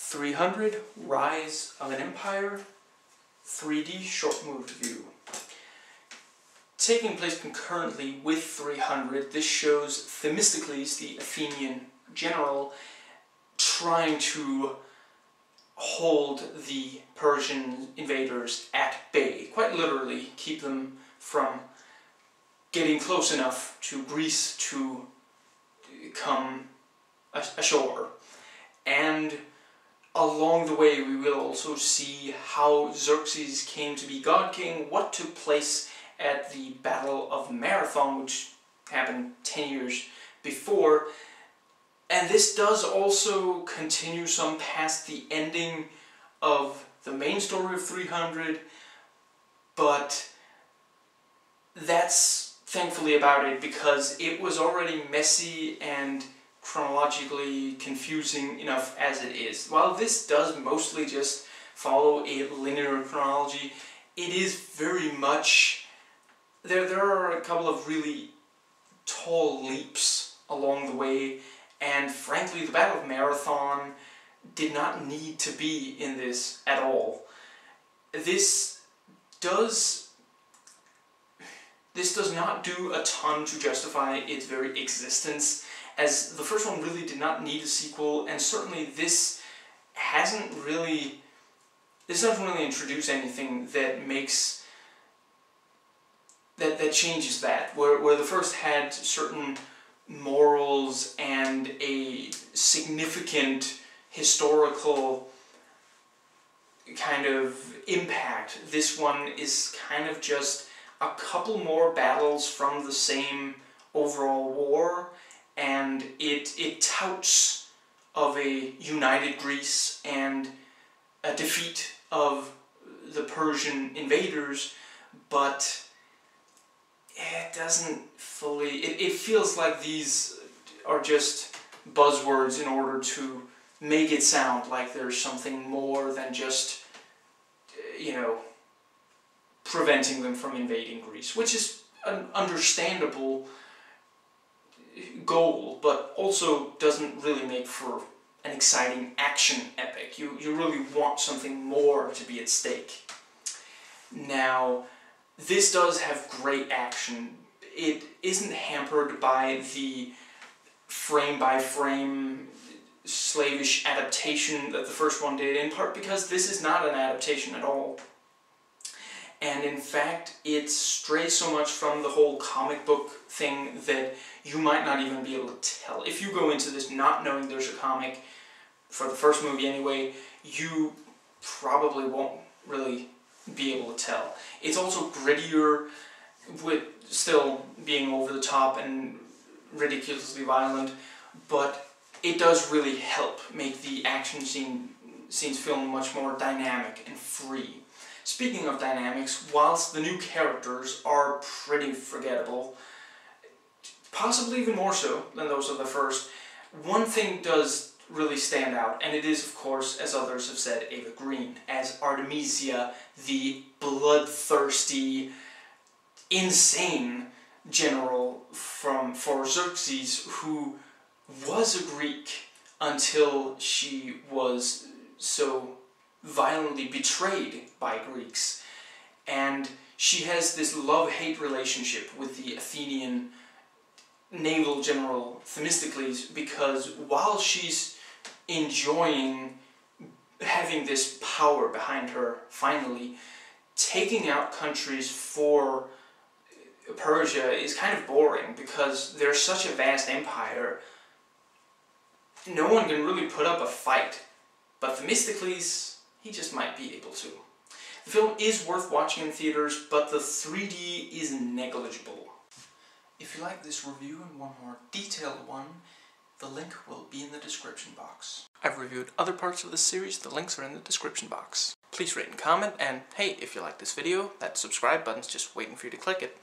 300 Rise of an Empire 3D short moved view. Taking place concurrently with 300, this shows Themistocles, the Athenian general, trying to hold the Persian invaders at bay, quite literally keep them from getting close enough to Greece to come ashore. And along the way we will also see how Xerxes came to be God King, what took place at the Battle of Marathon, which happened 10 years before, and this does also continue some past the ending of the main story of 300, but that's thankfully about it because it was already messy and chronologically confusing enough as it is. While this does mostly just follow a linear chronology, it is very much... There, there are a couple of really tall leaps along the way, and frankly, the Battle of Marathon did not need to be in this at all. This does this does not do a ton to justify its very existence, as the first one really did not need a sequel, and certainly this hasn't really... This doesn't really introduce anything that makes... that, that changes that, where, where the first had certain morals and a significant historical kind of impact. This one is kind of just a couple more battles from the same overall war, and it, it touts of a united Greece and a defeat of the Persian invaders, but it doesn't fully, it, it feels like these are just buzzwords in order to make it sound like there's something more than just, you know, preventing them from invading Greece, which is an understandable goal, but also doesn't really make for an exciting action epic. You, you really want something more to be at stake. Now, this does have great action. It isn't hampered by the frame-by-frame slavish adaptation that the first one did, in part because this is not an adaptation at all and in fact it strays so much from the whole comic book thing that you might not even be able to tell. If you go into this not knowing there's a comic, for the first movie anyway, you probably won't really be able to tell. It's also grittier, with still being over the top and ridiculously violent, but it does really help make the action scene scenes feel much more dynamic and free. Speaking of dynamics, whilst the new characters are pretty forgettable, possibly even more so than those of the first, one thing does really stand out, and it is, of course, as others have said, Eva Green, as Artemisia, the bloodthirsty, insane general from for Xerxes, who was a Greek until she was so violently betrayed by Greeks. And she has this love-hate relationship with the Athenian naval general Themistocles because while she's enjoying having this power behind her, finally, taking out countries for Persia is kind of boring because they're such a vast empire. No one can really put up a fight. But Themistocles he just might be able to. The film is worth watching in theaters, but the 3D is negligible. If you like this review and want more detailed one, the link will be in the description box. I've reviewed other parts of this series, the links are in the description box. Please rate and comment, and hey, if you like this video, that subscribe button's just waiting for you to click it.